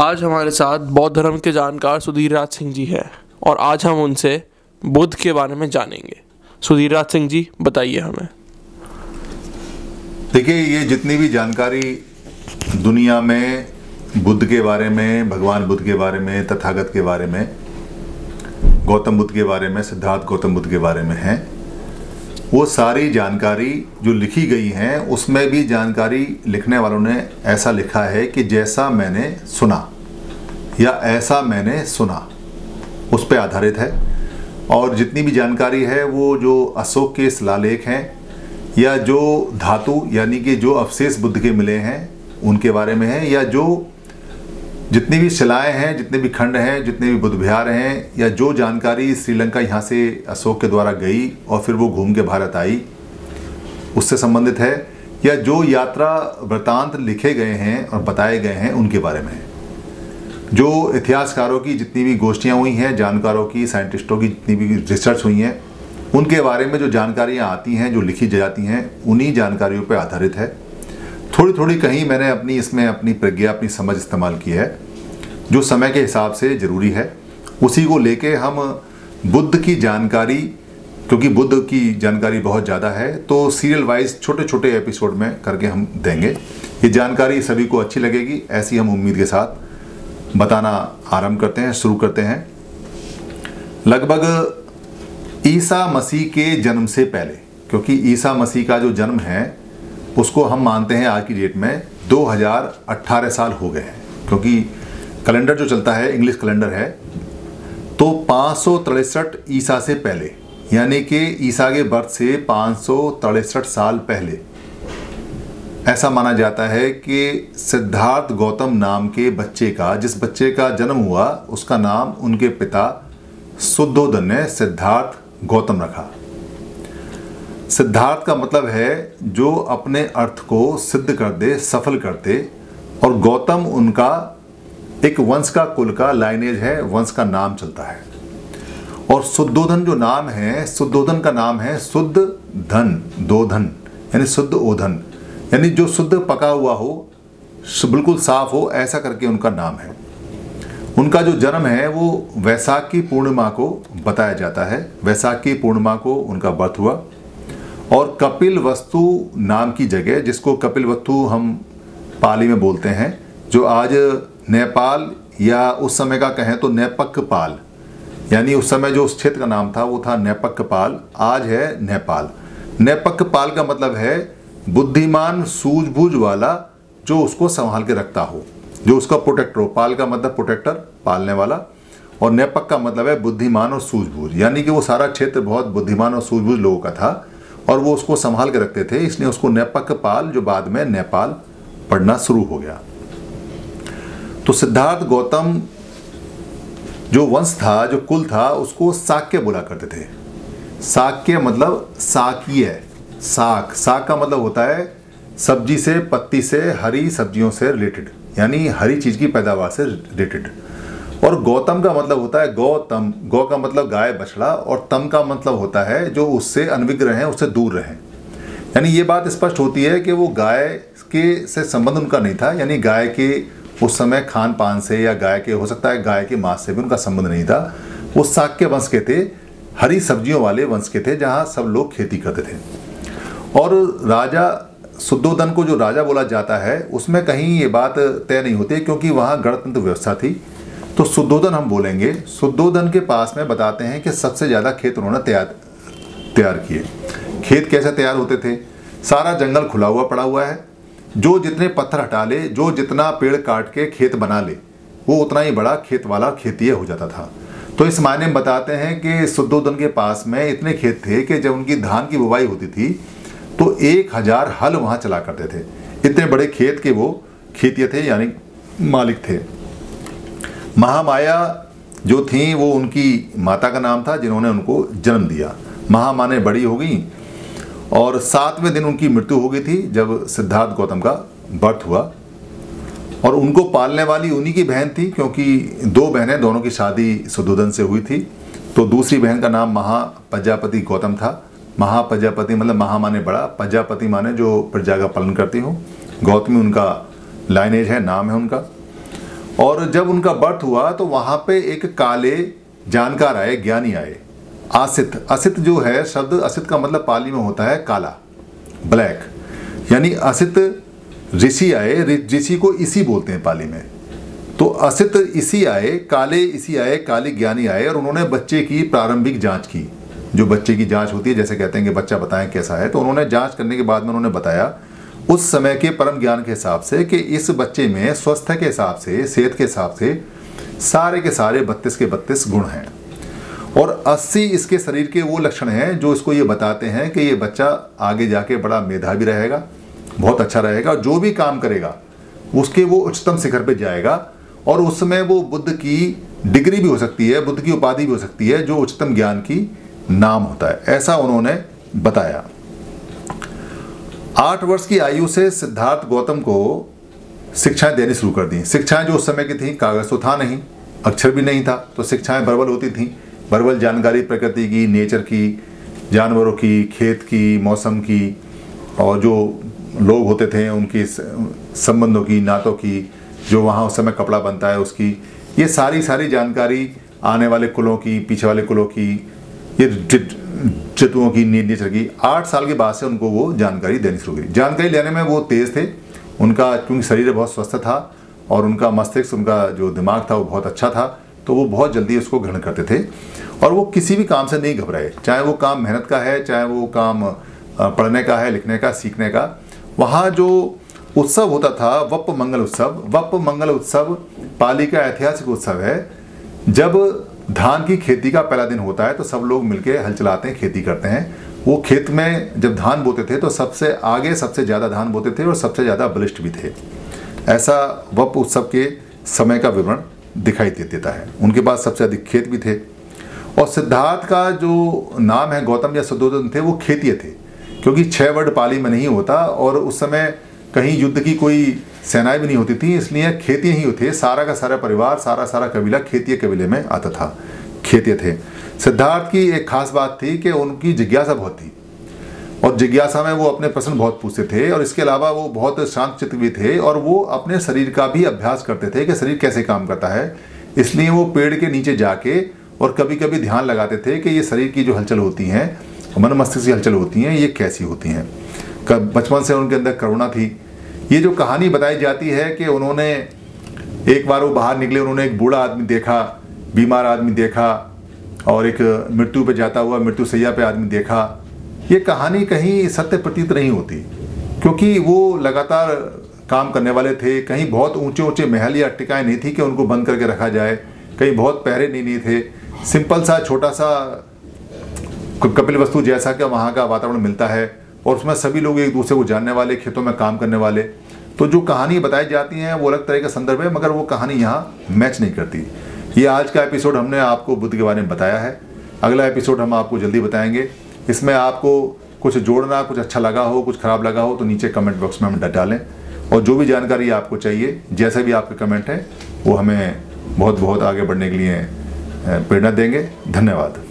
आज हमारे साथ बौद्ध धर्म के जानकार सुधीर राज सिंह जी हैं और आज हम उनसे बुद्ध के बारे में जानेंगे। सुधीर राज सिंह जी, बताइए हमें। देखिए, ये जितनी भी जानकारी दुनिया में बुद्ध के बारे में, भगवान बुद्ध के बारे में, तथागत के बारे में, गौतम बुद्ध के बारे में, सिद्धार्थ गौतम बुद्ध के बारे में है वो सारी जानकारी जो लिखी गई हैं, उसमें भी जानकारी लिखने वालों ने ऐसा लिखा है कि जैसा मैंने सुना या ऐसा मैंने सुना, उस पर आधारित है। और जितनी भी जानकारी है, वो जो अशोक के शिलालेख हैं या जो धातु, यानी कि जो अवशेष बुद्ध के मिले हैं, उनके बारे में है, या जो जितनी भी शिलाएँ हैं, जितने भी खंड हैं, जितने भी बुद्ध विहार हैं, या जो जानकारी श्रीलंका यहाँ से अशोक के द्वारा गई और फिर वो घूम के भारत आई, उससे संबंधित है, या जो यात्रा वृतांत लिखे गए हैं और बताए गए हैं, उनके बारे में जो इतिहासकारों की जितनी भी गोष्ठियाँ हुई हैं, जानकारों की, साइंटिस्टों की जितनी भी रिसर्च हुई हैं, उनके बारे में जो जानकारियाँ आती हैं, जो लिखी जाती हैं, उन्हीं जानकारियों पर आधारित है। थोड़ी थोड़ी कहीं मैंने अपनी इसमें अपनी प्रज्ञा, अपनी समझ इस्तेमाल की है, जो समय के हिसाब से ज़रूरी है। उसी को लेके हम बुद्ध की जानकारी, क्योंकि बुद्ध की जानकारी बहुत ज़्यादा है तो सीरियल वाइज छोटे छोटे एपिसोड में करके हम देंगे। ये जानकारी सभी को अच्छी लगेगी, ऐसी हम उम्मीद के साथ बताना आरंभ करते हैं, शुरू करते हैं। लगभग ईसा मसीह के जन्म से पहले, क्योंकि ईसा मसीह का जो जन्म है उसको हम मानते हैं आज की डेट में 2018 साल हो गए हैं, क्योंकि कैलेंडर जो चलता है, इंग्लिश कैलेंडर है तो पाँच ईसा से पहले, यानी कि ईसा के बर्थ से पाँच साल पहले, ऐसा माना जाता है कि सिद्धार्थ गौतम नाम के बच्चे का, जिस बच्चे का जन्म हुआ, उसका नाम उनके पिता शुद्धोदन ने सिद्धार्थ गौतम रखा। सिद्धार्थ का मतलब है, जो अपने अर्थ को सिद्ध कर दे सफल करते, और गौतम उनका एक वंश का कुल का लाइनेज है, वंश का नाम चलता है। और शुद्धोधन जो नाम है, शुद्धोधन का नाम है शुद्ध धन दोधन यानी शुद्ध ओधन। यानी जो शुद्ध पका हुआ हो बिल्कुल साफ़ हो, ऐसा करके उनका नाम है। उनका जो जन्म है, वो वैसाख की पूर्णिमा को बताया जाता है। वैसाख की पूर्णिमा को उनका बर्थ हुआ। और कपिल वस्तु नाम की जगह, जिसको कपिल वस्तु हम पाली में बोलते हैं, जो आज नेपाल या उस समय का कहें तो नेपक पाल यानी उस समय जो उस क्षेत्र का नाम था, वो था नेपक पाल आज है नेपाल। नेपक पाल का मतलब है बुद्धिमान सूझबूझ वाला जो उसको संभाल के रखता हो, जो उसका प्रोटेक्टर हो। पाल का मतलब प्रोटेक्टर पालने वाला। और नेपक का मतलब है बुद्धिमान और सूझबूझ, यानी कि वो सारा क्षेत्र बहुत बुद्धिमान और सूझबूझ लोगों का था। और वो उसको संभाल के रखते थे, इसलिए उसको नेपाक पाल जो बाद में नेपाल पढ़ना शुरू हो गया। तो सिद्धार्थ गौतम जो वंश था, जो कुल था, उसको साक्य बोला करते थे। साक्य मतलब साकीय साक। साक का मतलब होता है सब्ज़ी से, पत्ती से, हरी सब्जियों से रिलेटेड यानी हरी चीज़ की पैदावार से रिलेटेड और गौतम का मतलब होता है गौतम। गौ का मतलब गाय, बछड़ा और तम का मतलब होता है जो उससे अनविग्र रहें उससे दूर रहें। यानी ये बात स्पष्ट होती है कि वो गाय के से संबंध उनका नहीं था, यानी गाय के उस समय खान पान से या गाय के, हो सकता है गाय के मांस से भी उनका संबंध नहीं था। वो साक्य वंश के थे, हरी सब्जियों वाले वंश के थे, जहाँ सब लोग खेती करते थे। और राजा शुद्धोधन को जो राजा बोला जाता है, उसमें कहीं ये बात तय नहीं होती, क्योंकि वहाँ गणतंत्र व्यवस्था थी। तो शुद्धोधन हम बोलेंगे। शुद्धोधन के पास में बताते हैं कि सबसे ज़्यादा खेत उन्होंने तैयार तैयार किए। खेत कैसे तैयार होते थे? सारा जंगल खुला हुआ पड़ा हुआ है। जो जितने पत्थर हटा ले, जो जितना पेड़ काट के खेत बना ले, वो उतना ही बड़ा खेत वाला खेतीय हो जाता था। तो इस मायने में बताते हैं कि शुद्धोधन के पास में इतने खेत थे कि जब उनकी धान की बुवाई होती थी तो एक हज़ार हल वहाँ चला करते थे। इतने बड़े खेत के वो खेतीय थे, यानी मालिक थे। महामाया जो थी, वो उनकी माता का नाम था, जिन्होंने उनको जन्म दिया। महामाने बड़ी हो गई और सातवें दिन उनकी मृत्यु हो गई थी, जब सिद्धार्थ गौतम का बर्थ हुआ। और उनको पालने वाली उन्हीं की बहन थी, क्योंकि दो बहनें दोनों की शादी सुदोधन से हुई थी। तो दूसरी बहन का नाम महाप्रजापति गौतम था। महाप्रजापति मतलब महा माने बड़ा प्रजापति माने जो प्रजा का पालन करती हो। गौतमी उनका लाइनेज है, नाम है उनका। और जब उनका बर्थ हुआ तो वहाँ पे एक काले जानकार आए, ज्ञानी आए। आसित। असित जो है, शब्द असित का मतलब पाली में होता है, काला। ब्लैक। यानी असित ऋषि आए ऋषि को इसी बोलते हैं पाली में। तो असित इसी आए, काले इसी आए, काले ज्ञानी आए, और उन्होंने बच्चे की प्रारंभिक जाँच की। जो बच्चे की जाँच होती है, जैसे कहते हैं कि बच्चा बताएँ कैसा है तो उन्होंने जाँच करने के बाद में उन्होंने बताया उस समय के परम ज्ञान के हिसाब से कि इस बच्चे में स्वस्थ के हिसाब से, सेहत के हिसाब से सारे के सारे बत्तीस के बत्तीस गुण हैं। और 80 इसके शरीर के वो लक्षण हैं जो इसको ये बताते हैं कि ये बच्चा आगे जाके बड़ा मेधावी रहेगा, बहुत अच्छा रहेगा जो भी काम करेगा, उसके वो उच्चतम शिखर पे जाएगा और उस समय वो बुद्ध की डिग्री भी हो सकती है, बुद्ध की उपाधि भी हो सकती है जो उच्चतम ज्ञान की नाम होता है। ऐसा उन्होंने बताया। आठ वर्ष की आयु से सिद्धार्थ गौतम को शिक्षाएँ देनी शुरू कर दी। शिक्षाएँ जो उस समय की थी, कागज़ तो था नहीं, अक्षर भी नहीं था तो शिक्षाएँ बरबल होती थी। बरबल जानकारी प्रकृति की, नेचर की, जानवरों की, खेत की, मौसम की, और जो लोग होते थे, उनकी संबंधों की, नातों की, जो वहाँ उस समय कपड़ा बनता है उसकी, ये सारी सारी जानकारी आने वाले कुलों की, पीछे वाले कुलों की, ये चितुओं की नींद नेचर की आठ साल के बाद से उनको वो जानकारी देनी शुरू की जानकारी लेने में वो तेज़ थे। उनका, क्योंकि शरीर बहुत स्वस्थ था और उनका मस्तिष्क, उनका जो दिमाग था वो बहुत अच्छा था तो वो बहुत जल्दी उसको ग्रहण करते थे। और वो किसी भी काम से नहीं घबराए। चाहे वो काम मेहनत का है, चाहे वो काम पढ़ने का है, लिखने का, सीखने का, वहाँ जो उत्सव होता था, वप मंगल उत्सव, वप मंगल उत्सव पाली का ऐतिहासिक उत्सव है। जब धान की खेती का पहला दिन होता है तो सब लोग मिलके हल चलाते हैं, खेती करते हैं। वो खेत में जब धान बोते थे तो सबसे आगे सबसे ज़्यादा धान बोते थे और सबसे ज़्यादा बलिष्ठ भी थे। ऐसा वप उत्सव के समय का विवरण दिखाई दे देता है। उनके पास सबसे अधिक खेत भी थे। और सिद्धार्थ का जो नाम है, गौतम या सुदोधन थे, वो खेतीय थे, क्योंकि छः वर्ड पाली में नहीं होता और उस समय कहीं युद्ध की कोई सेनाएँ भी नहीं होती थी, इसलिए खेती ही थे। सारा का सारा परिवार, सारा सारा कबीला खेतीय कबीले में आता था। खेतीय थे। सिद्धार्थ की एक खास बात थी कि उनकी जिज्ञासा बहुत थी। और जिज्ञासा में वो अपने प्रश्न बहुत पूछते थे और इसके अलावा वो बहुत शांत चित्त भी थे और वो अपने शरीर का भी अभ्यास करते थे कि शरीर कैसे काम करता है। इसलिए वो पेड़ के नीचे जाके और कभी कभी ध्यान लगाते थे कि ये शरीर की जो हलचल होती हैं, मन मस्तिष्क की हलचल होती हैं, ये कैसी होती हैं। कब बचपन से उनके अंदर करुणा थी। ये जो कहानी बताई जाती है कि उन्होंने एक बार वो बाहर निकले, उन्होंने एक बूढ़ा आदमी देखा, बीमार आदमी देखा और एक मृत्यु पे जाता हुआ, मृत्यु सैया पे आदमी देखा। ये कहानी कहीं सत्य प्रतीत नहीं होती, क्योंकि वो लगातार काम करने वाले थे। कहीं बहुत ऊँचे ऊँचे महल या टिकाएँ नहीं थी कि उनको बंद करके रखा जाए। कहीं बहुत पहरे नहीं नहीं थे। सिंपल सा, छोटा सा कपिल वस्तु जैसा कि वहाँ का वातावरण मिलता है। और उसमें सभी लोग एक दूसरे को जानने वाले, खेतों में काम करने वाले। तो जो कहानी बताई जाती हैं, वो अलग तरह का संदर्भ है, मगर वो कहानी यहाँ मैच नहीं करती। ये आज का एपिसोड हमने आपको बुद्ध के बारे में बताया है। अगला एपिसोड हम आपको जल्दी बताएँगे। इसमें आपको कुछ जोड़ना, कुछ अच्छा लगा हो, कुछ ख़राब लगा हो तो नीचे कमेंट बॉक्स में हम डालें। और जो भी जानकारी आपको चाहिए, जैसे भी आपके कमेंट हैं, वो हमें बहुत बहुत आगे बढ़ने के लिए प्रेरणा देंगे। धन्यवाद।